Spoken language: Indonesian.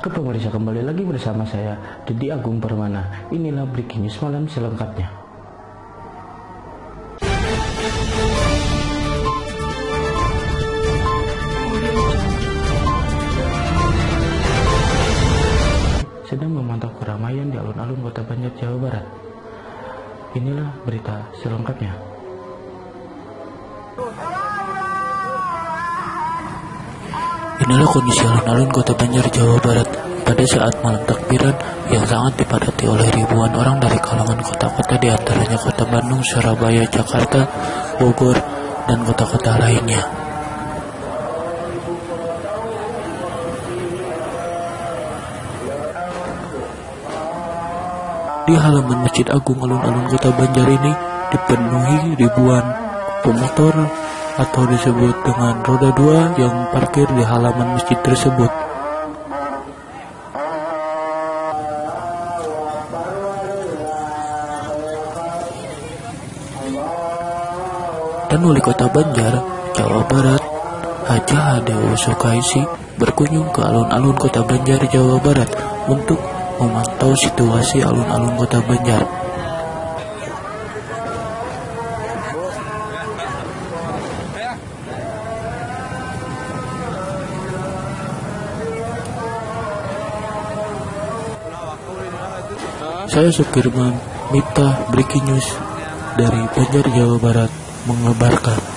Oke pemirsa kembali lagi bersama saya Dedi Agung Permana. Inilah breaking news malam selengkapnya. Sedang memantau keramaian di alun-alun kota Banjar, Jawa Barat. Inilah berita selengkapnya Inilah kondisi alun-alun kota Banjar, Jawa Barat pada saat malam takbiran yang sangat dipadati oleh ribuan orang dari kalangan kota-kota di antaranya kota Bandung, Surabaya, Jakarta, Bogor, dan kota-kota lainnya. Di halaman Masjid Agung alun-alun kota Banjar ini dipenuhi ribuan pemotor atau disebut dengan roda dua yang parkir di halaman masjid tersebut. Dan wali kota Banjar, Jawa Barat, Haja Hadeo Sokaisi berkunjung ke alun-alun kota Banjar, Jawa Barat untuk memantau situasi alun-alun kota Banjar. Saya Sukirman Mita Breaking News dari Banjar Jawa Barat mengabarkan.